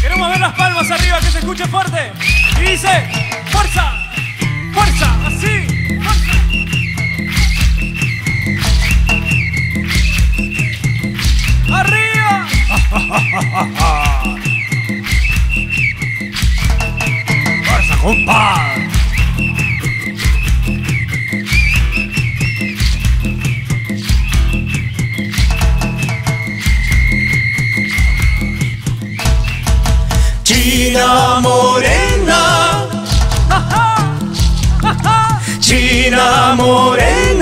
Queremos ver las palmas arriba, que se escuche fuerte. Y dice, fuerza, fuerza, así. Arriba. ¡Fuerza, compa! China morena, China morena,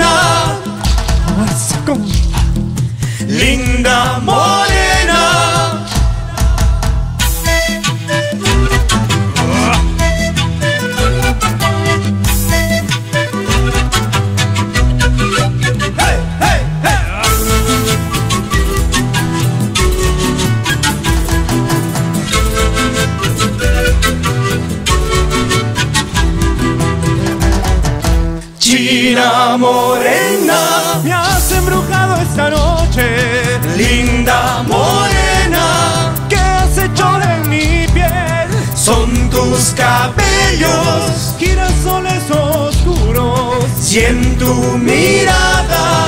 China morena, Me has embrujado esta noche. linda morena, ¿Qué has hecho en mi piel? son tus cabellos, Girasoles oscuros. si en tu mirada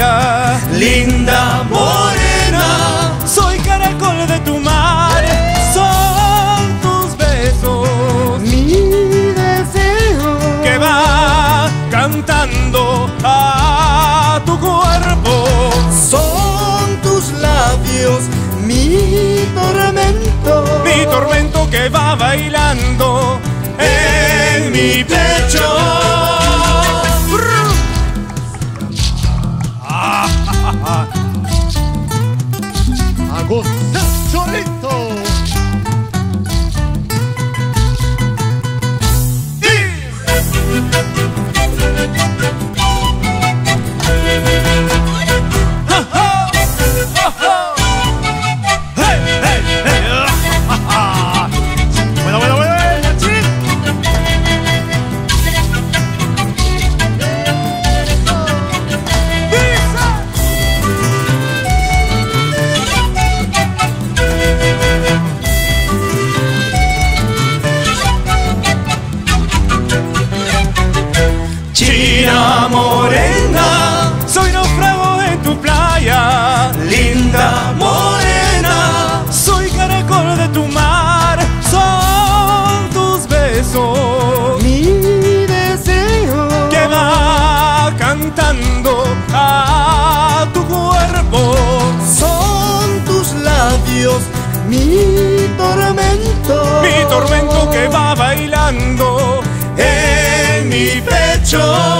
playa. linda morena, Soy caracol de tu mar. Son tus besos Mi deseo que va cantando a tu cuerpo. son tus labios, mi tormento. Mi tormento que va bailando en mi pecho. Mi tormento. Mi tormento que va bailando en mi pecho.